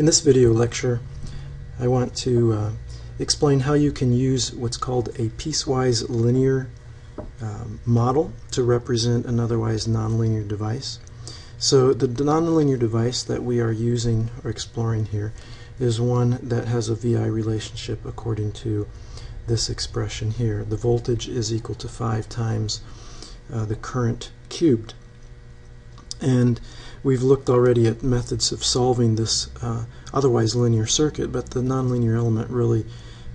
In this video lecture I want to uh, explain how you can use what's called a piecewise linear um, model to represent an otherwise nonlinear device. So the nonlinear device that we are using or exploring here is one that has a VI relationship according to this expression here. The voltage is equal to 5 times uh, the current cubed. And we've looked already at methods of solving this uh, otherwise linear circuit, but the nonlinear element really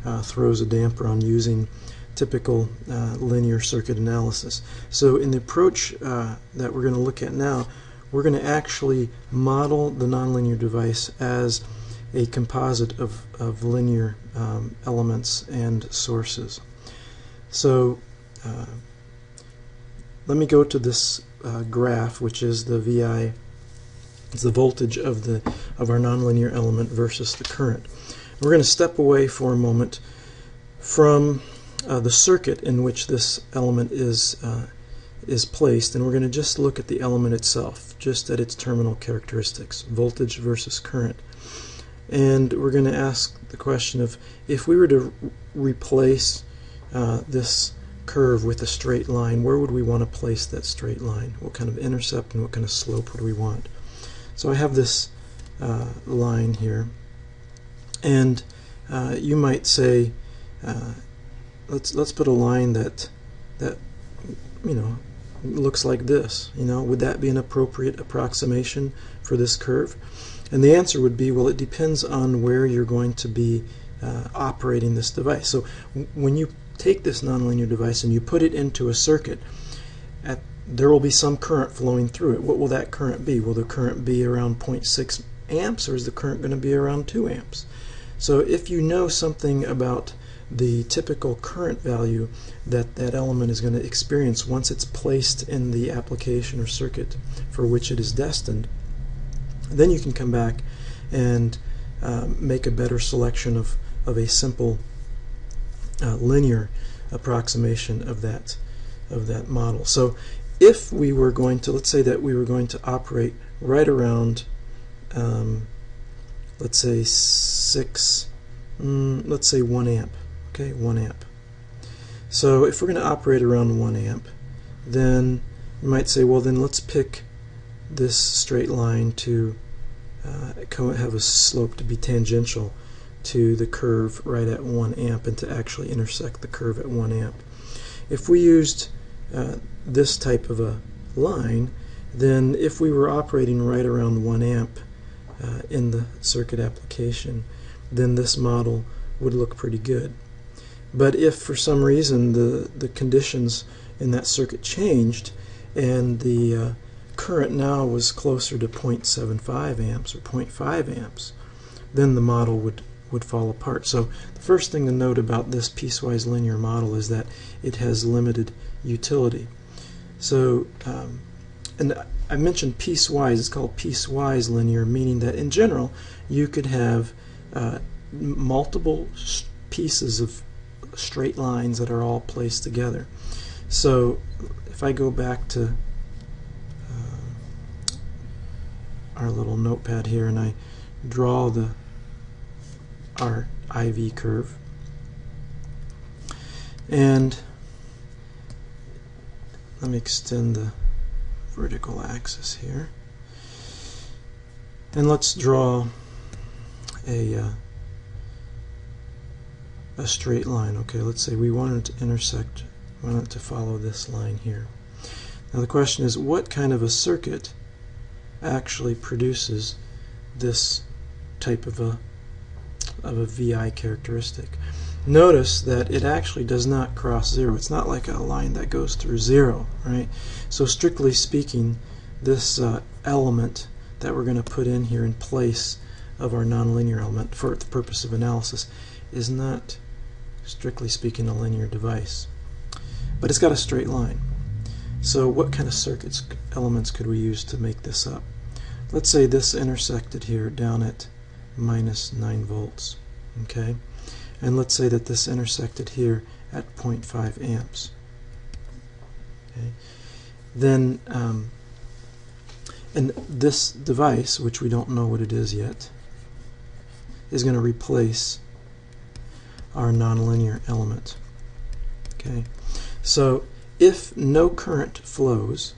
uh, throws a damper on using typical uh, linear circuit analysis. So in the approach uh, that we're going to look at now, we're going to actually model the nonlinear device as a composite of, of linear um, elements and sources. So uh, let me go to this uh, graph, which is the VI, it's the voltage of the of our nonlinear element versus the current. We're going to step away for a moment from uh, the circuit in which this element is uh, is placed, and we're going to just look at the element itself, just at its terminal characteristics, voltage versus current. And we're going to ask the question of if we were to replace uh, this curve with a straight line, where would we want to place that straight line? What kind of intercept and what kind of slope would we want? So I have this uh, line here, and uh, you might say, uh, let's let's put a line that that you know looks like this. You know, would that be an appropriate approximation for this curve? And the answer would be, well, it depends on where you're going to be uh, operating this device. So when you take this nonlinear device and you put it into a circuit, at, there will be some current flowing through it. What will that current be? Will the current be around 0.6 amps or is the current going to be around 2 amps? So if you know something about the typical current value that that element is going to experience once it's placed in the application or circuit for which it is destined, then you can come back and uh, make a better selection of, of a simple uh, linear approximation of that of that model. So if we were going to, let's say that we were going to operate right around, um, let's say six, mm, let's say one amp, okay, one amp. So if we're going to operate around one amp, then you might say, well, then let's pick this straight line to uh, have a slope to be tangential to the curve right at 1 amp and to actually intersect the curve at 1 amp. If we used uh, this type of a line, then if we were operating right around 1 amp uh, in the circuit application, then this model would look pretty good. But if for some reason the, the conditions in that circuit changed and the uh, current now was closer to 0.75 amps or 0.5 amps, then the model would would fall apart. So the first thing to note about this piecewise linear model is that it has limited utility. So, um, and I mentioned piecewise, it's called piecewise linear, meaning that in general you could have uh, multiple pieces of straight lines that are all placed together. So if I go back to uh, our little notepad here and I draw the our IV curve. And let me extend the vertical axis here. And let's draw a uh, a straight line. Okay, let's say we want it to intersect, we want it to follow this line here. Now the question is, what kind of a circuit actually produces this type of a of a VI characteristic. Notice that it actually does not cross zero. It's not like a line that goes through zero, right? So strictly speaking, this uh, element that we're going to put in here in place of our nonlinear element for the purpose of analysis is not, strictly speaking, a linear device. But it's got a straight line. So what kind of circuits elements could we use to make this up? Let's say this intersected here down at minus 9 volts. Okay, and let's say that this intersected here at 0.5 amps. Okay, then um, and this device, which we don't know what it is yet, is going to replace our nonlinear element. Okay, so if no current flows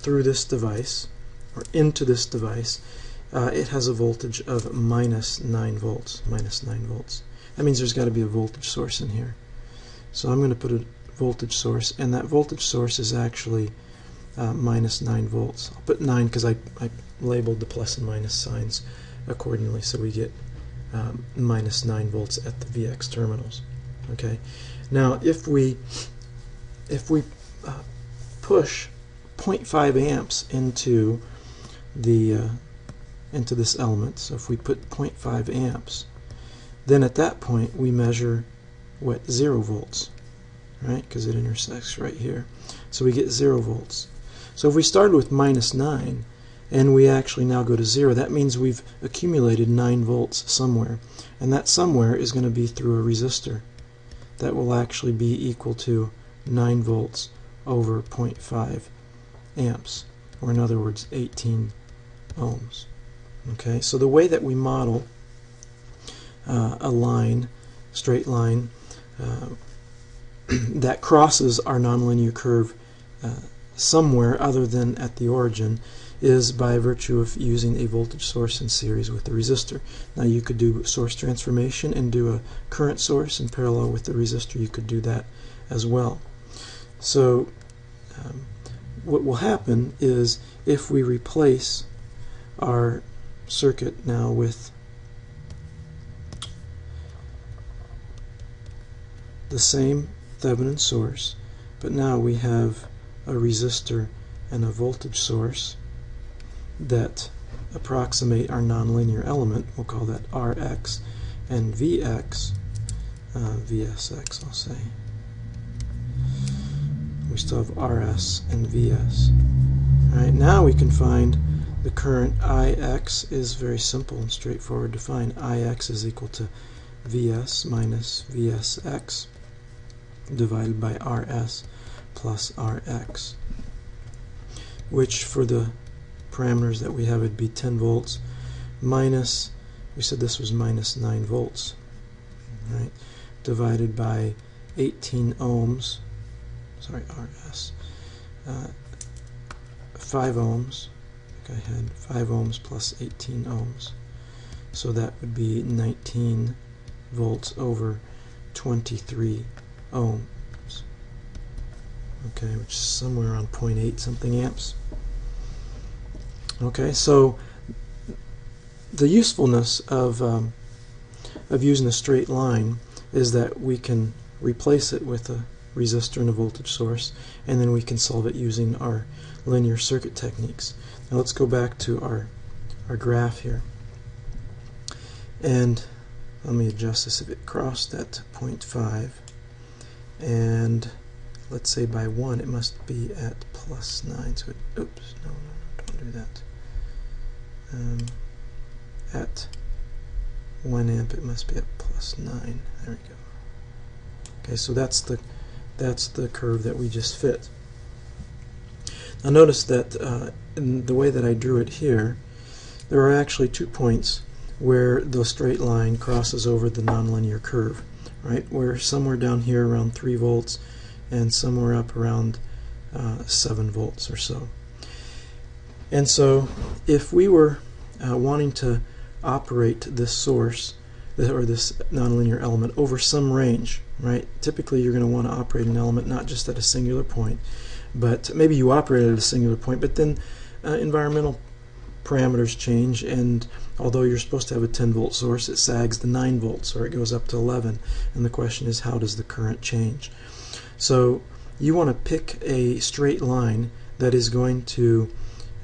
through this device or into this device, uh, it has a voltage of minus 9 volts. Minus 9 volts. That means there's got to be a voltage source in here. So I'm going to put a voltage source, and that voltage source is actually uh, minus 9 volts. I'll put 9 because I, I labeled the plus and minus signs accordingly, so we get um, minus 9 volts at the VX terminals. Okay. Now, if we if we uh, push 0.5 amps into the uh, into this element, so if we put 0.5 amps, then at that point we measure what zero volts, right? Because it intersects right here, so we get zero volts. So if we started with minus 9 and we actually now go to 0, that means we've accumulated 9 volts somewhere. And that somewhere is going to be through a resistor. That will actually be equal to 9 volts over 0.5 amps, or in other words, 18 ohms. Okay, so the way that we model uh, a line, straight line, uh, that crosses our nonlinear curve uh, somewhere other than at the origin is by virtue of using a voltage source in series with the resistor. Now you could do source transformation and do a current source in parallel with the resistor. You could do that as well. So um, what will happen is if we replace our circuit now with the same Thevenin source, but now we have a resistor and a voltage source that approximate our nonlinear element. We'll call that Rx and Vx, uh, VSX I'll say. We still have Rs and Vs. Alright, now we can find the current Ix is very simple and straightforward to find. Ix is equal to Vs minus Vsx divided by Rs plus Rx, which for the parameters that we have would be 10 volts minus, we said this was minus 9 volts, right, divided by 18 ohms, sorry, Rs, uh, 5 ohms, I had 5 ohms plus 18 ohms, so that would be 19 volts over 23 ohms okay, which is somewhere around 0.8 something amps. Okay, so the usefulness of um, of using a straight line is that we can replace it with a resistor and a voltage source, and then we can solve it using our linear circuit techniques. Now let's go back to our our graph here, and let me adjust this if it crossed at 0.5, and let's say by 1 it must be at plus 9 so it, oops no no no don't do that. Um, at 1 amp it must be at plus 9 there we go. Okay so that's the that's the curve that we just fit now notice that uh, in the way that I drew it here there are actually two points where the straight line crosses over the nonlinear curve right where somewhere down here around 3 volts and somewhere up around uh, 7 volts or so. And so if we were uh, wanting to operate this source or this nonlinear element over some range, right? Typically you're going to want to operate an element not just at a singular point, but maybe you operate at a singular point, but then uh, environmental parameters change and although you're supposed to have a 10 volt source it sags to 9 volts or it goes up to 11 and the question is how does the current change so you want to pick a straight line that is going to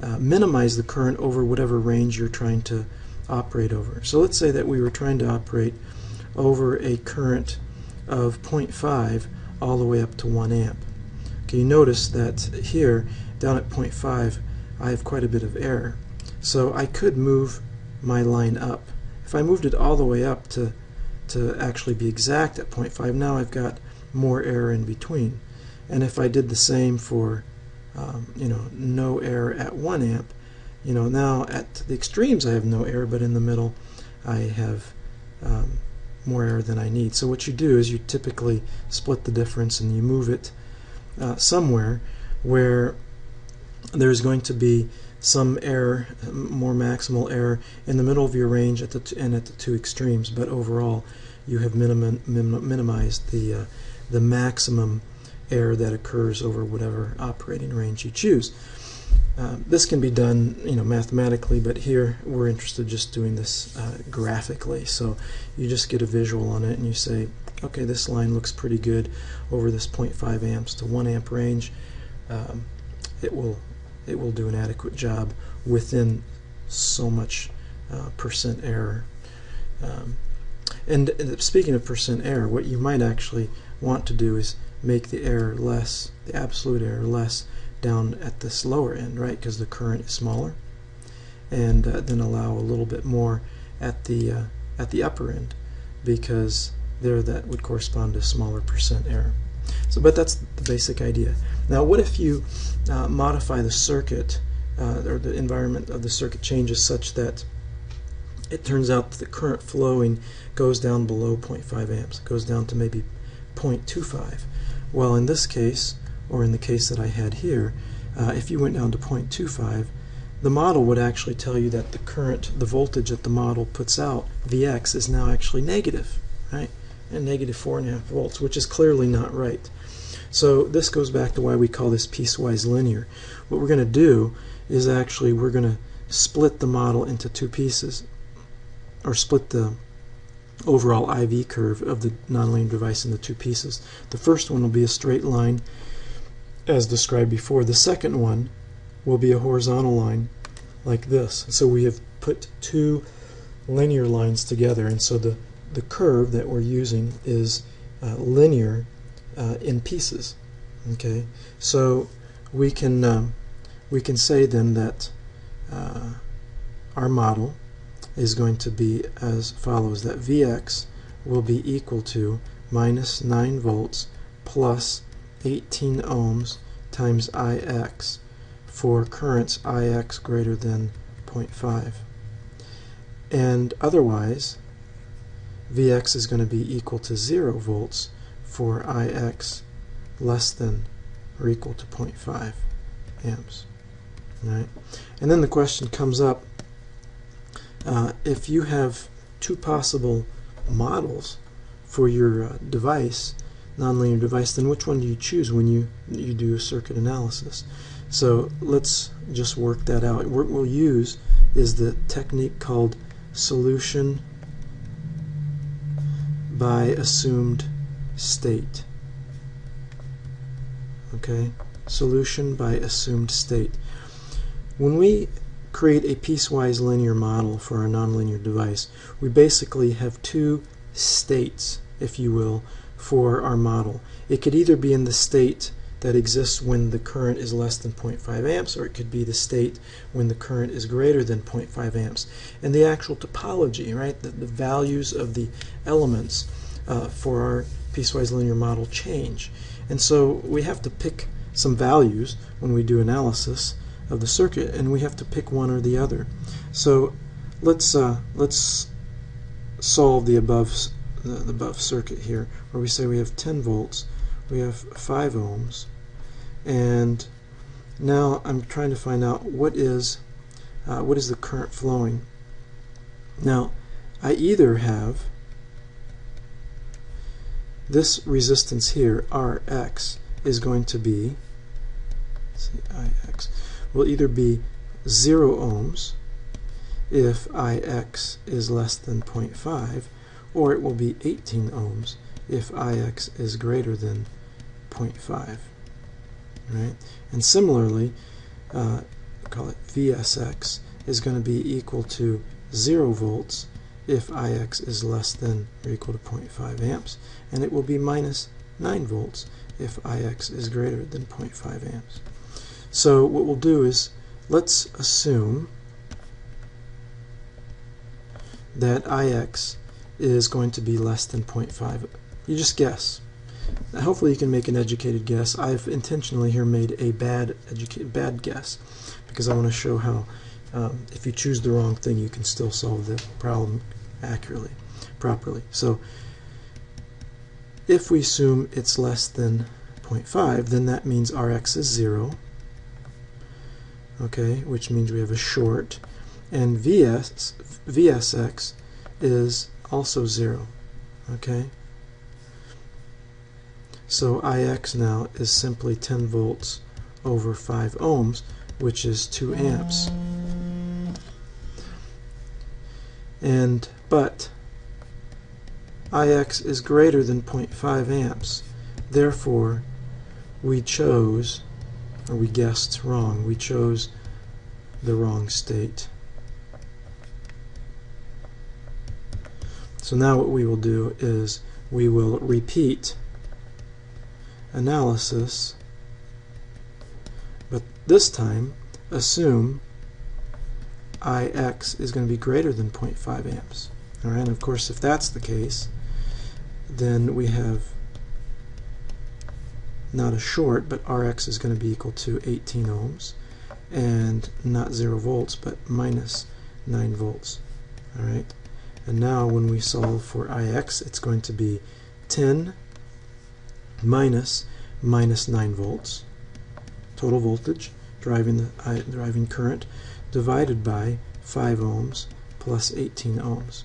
uh, minimize the current over whatever range you're trying to operate over. So let's say that we were trying to operate over a current of 0.5 all the way up to 1 amp. You notice that here, down at 0.5, I have quite a bit of error. So I could move my line up. If I moved it all the way up to, to actually be exact at 0.5, now I've got more error in between. And if I did the same for um, you know no error at 1 amp, you know now at the extremes I have no error, but in the middle I have um, more error than I need. So what you do is you typically split the difference and you move it uh, somewhere where there's going to be some error, more maximal error in the middle of your range at the and at the two extremes, but overall you have minim- minim- minimized the uh, the maximum error that occurs over whatever operating range you choose. Uh, this can be done, you know, mathematically, but here we're interested just doing this uh, graphically. So you just get a visual on it, and you say, okay, this line looks pretty good over this 0.5 amps to 1 amp range. Um, it will it will do an adequate job within so much uh, percent error. Um, and speaking of percent error, what you might actually want to do is make the error less, the absolute error less down at this lower end, right? Because the current is smaller, and uh, then allow a little bit more at the uh, at the upper end, because there that would correspond to smaller percent error. So, but that's the basic idea. Now, what if you uh, modify the circuit uh, or the environment of the circuit changes such that it turns out that the current flowing goes down below 0.5 amps, goes down to maybe 0.25. Well, in this case, or in the case that I had here, uh, if you went down to 0.25, the model would actually tell you that the current, the voltage that the model puts out, Vx, is now actually negative, right? And negative 4.5 volts, which is clearly not right. So this goes back to why we call this piecewise linear. What we're going to do is actually we're going to split the model into two pieces, or split the overall IV curve of the nonlinear device into two pieces. The first one will be a straight line as described before. The second one will be a horizontal line like this. So we have put two linear lines together and so the, the curve that we're using is uh, linear uh, in pieces. Okay, so we can um, we can say then that uh, our model is going to be as follows: that Vx will be equal to minus 9 volts plus 18 ohms times Ix for currents Ix greater than 0.5. And otherwise, Vx is going to be equal to 0 volts for Ix less than or equal to 0.5 amps. Right? And then the question comes up, uh, if you have two possible models for your uh, device, nonlinear device, then which one do you choose when you, you do a circuit analysis? So let's just work that out. What we'll use is the technique called solution by assumed state. Okay, solution by assumed state. When we create a piecewise linear model for a nonlinear device, we basically have two states, if you will, for our model. It could either be in the state that exists when the current is less than 0.5 amps, or it could be the state when the current is greater than 0.5 amps. And the actual topology, right, the, the values of the elements uh, for our piecewise linear model change. And so we have to pick some values when we do analysis of the circuit, and we have to pick one or the other. So let's uh, let's solve the above the, the above circuit here, where we say we have 10 volts, we have 5 ohms, and now I'm trying to find out what is uh, what is the current flowing. Now I either have this resistance here, Rx, is going to be, see, Ix, will either be 0 ohms if Ix is less than 0.5, or it will be 18 ohms if Ix is greater than 0.5. Right? And similarly, uh, call it VSX, is going to be equal to 0 volts if Ix is less than or equal to 0.5 amps, and it will be minus 9 volts if Ix is greater than 0.5 amps. So what we'll do is let's assume that Ix is going to be less than 0.5. You just guess. Hopefully you can make an educated guess. I've intentionally here made a bad bad guess because I want to show how um, if you choose the wrong thing you can still solve the problem accurately, properly. So if we assume it's less than 0.5, then that means Rx is 0, okay, which means we have a short, and VS, VSX is also 0, okay? So Ix now is simply 10 volts over 5 ohms, which is 2 amps. And but Ix is greater than 0.5 amps. Therefore, we chose, or we guessed wrong, we chose the wrong state. So now what we will do is we will repeat analysis, but this time assume Ix is going to be greater than 0.5 amps. All right, and of course, if that's the case, then we have not a short, but Rx is going to be equal to 18 ohms, and not 0 volts, but minus 9 volts. All right, and now when we solve for Ix, it's going to be 10 minus minus 9 volts, total voltage, driving the uh, driving current, divided by 5 ohms plus 18 ohms,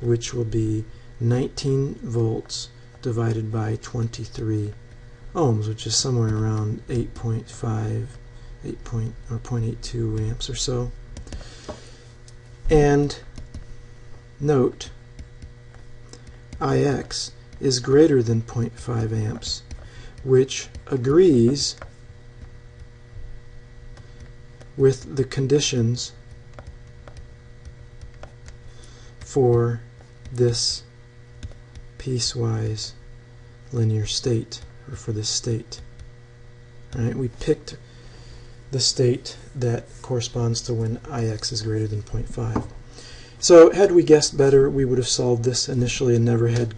which will be 19 volts divided by 23 ohms, which is somewhere around 8.5, 8 point, or 0.82 amps or so. And note, Ix is greater than 0.5 amps, which agrees with the conditions for this piecewise linear state, or for this state. Right? We picked the state that corresponds to when Ix is greater than 0.5. So had we guessed better, we would have solved this initially and never had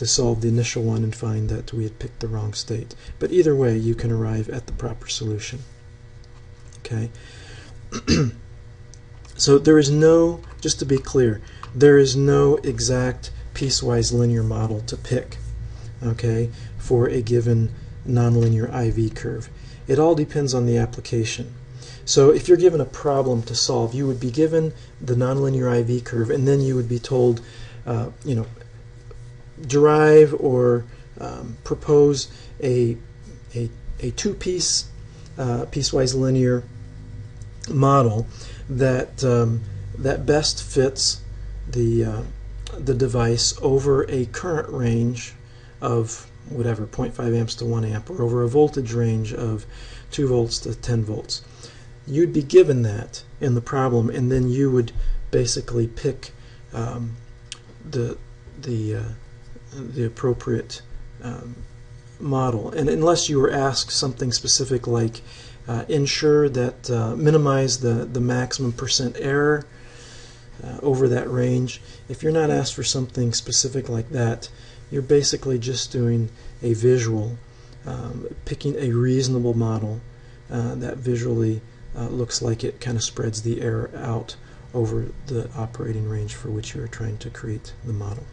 to solve the initial one and find that we had picked the wrong state. But either way, you can arrive at the proper solution. Okay. so there is no, just to be clear, there is no exact piecewise linear model to pick, okay, for a given nonlinear IV curve. It all depends on the application. So if you're given a problem to solve, you would be given the nonlinear IV curve, and then you would be told, uh, you know, derive or um, propose a, a, a two-piece uh, piecewise linear model that um, that best fits the uh, the device over a current range of whatever 0.5 amps to 1 amp or over a voltage range of 2 volts to 10 volts. You'd be given that in the problem and then you would basically pick um, the the uh, the appropriate um, model and unless you were asked something specific like uh, ensure that uh, minimize the the maximum percent error uh, over that range. If you're not asked for something specific like that, you're basically just doing a visual, um, picking a reasonable model uh, that visually uh, looks like it kind of spreads the error out over the operating range for which you're trying to create the model.